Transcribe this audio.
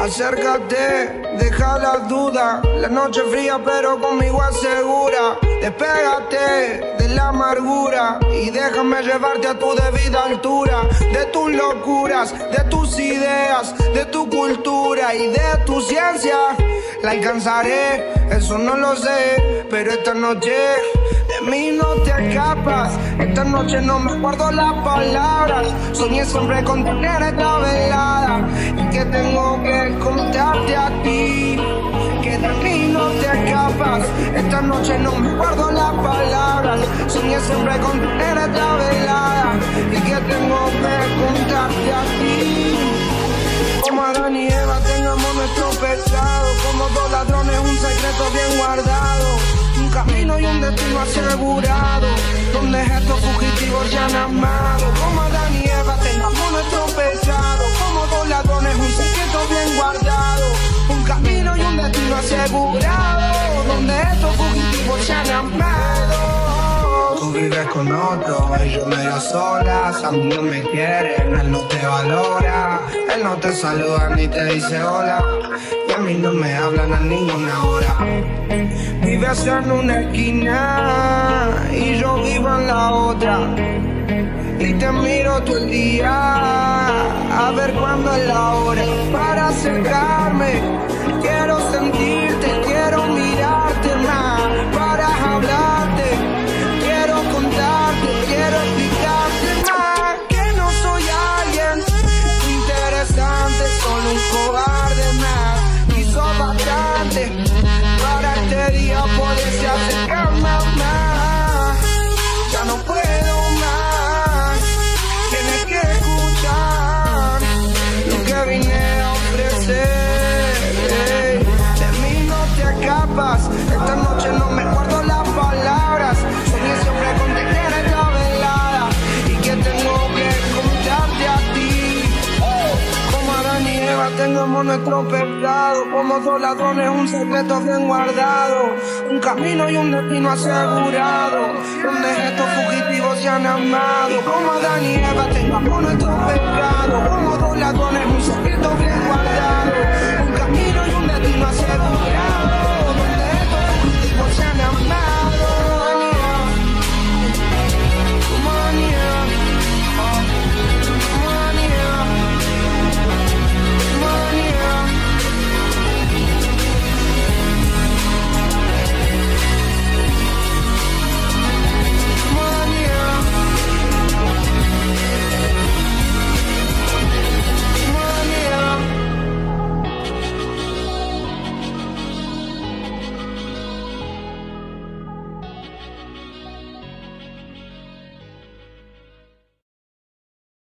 Acércate, deja la duda. La noche fría, pero conmigo asegura. Despégate de la amargura y déjame llevarte a tu debida altura. De tus locuras, de tus ideas, de tu cultura y de tu ciencia. La alcanzaré, eso no lo sé, pero esta noche de mí no te escapas. Esta noche no me guardo la palabra. Soñé siempre con tener esta velada y que tengo que contarte a ti. Que de mí no te escapas. Esta noche no me acuerdo las palabras. Soñé siempre con tener esta velada y que tengo que contarte a ti. Como Adán y Eva tengamos nuestro pecado Como dos ladrones un secreto bien guardado Un camino y un destino asegurado Donde estos fugitivos ya han amado. Como Adán y Eva tengamos nuestro pecado Como dos ladrones un secreto bien guardado. Un camino y un destino asegurado Donde estos fugitivos ya han amado. Tú vives con otro y yo medio solas A mí no me quieren, él no te valora. Él no te saluda ni te dice hola mí no me hablan a ninguna hora Vives en una esquina y yo vivo en la otra y te miro todo el día a ver cuándo es la hora para acercarme. Tengamos nuestro pecado Como dos ladrones un secreto bien guardado. Un camino y un destino asegurado. Donde estos fugitivos se han amado. Como Adán y Eva tengamos nuestro pecado